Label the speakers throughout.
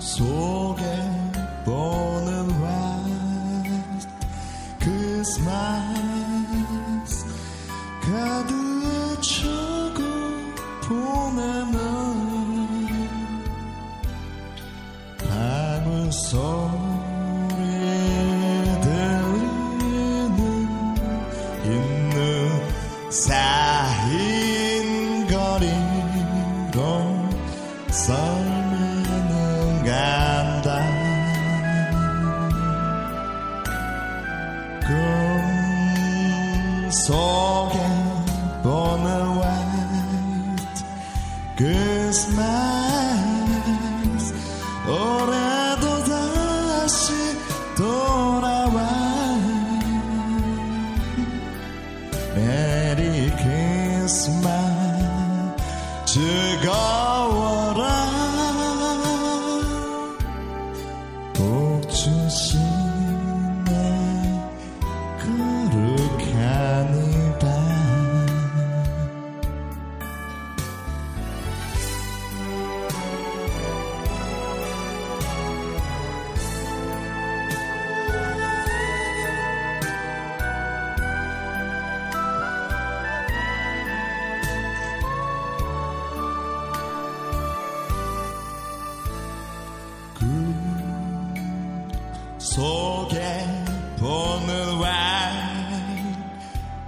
Speaker 1: 속에 보는 white Christmas 소리 들리는 있는 쌓인 거리로 설미는 간다 꿈 속에 보는 white smile.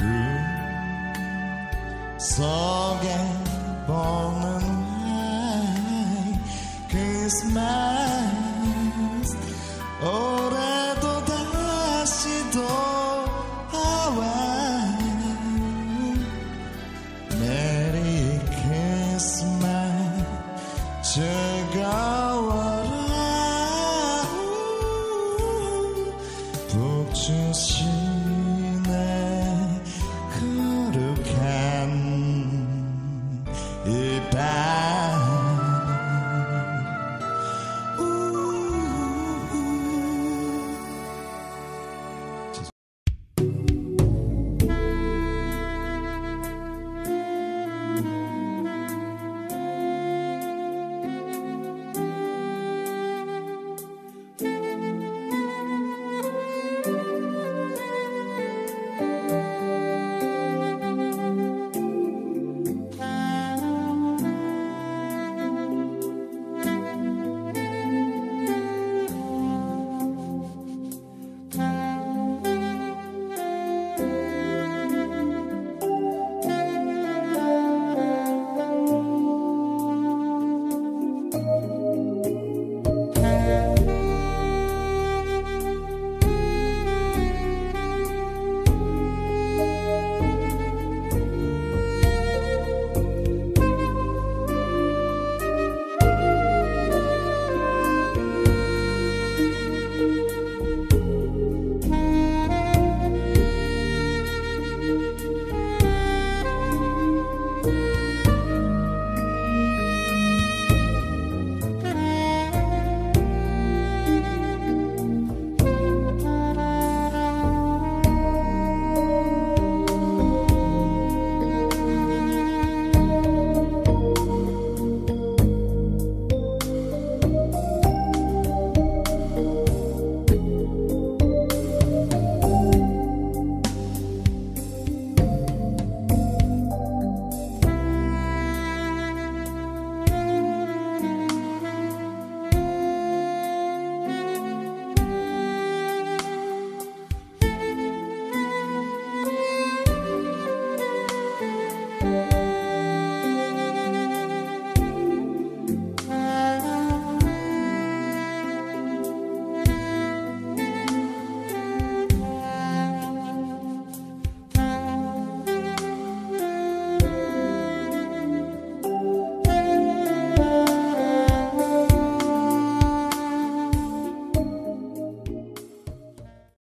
Speaker 1: 그 속에 보는 나의 크리스마스 올해도 다시 돌아와. 메리 크리스마스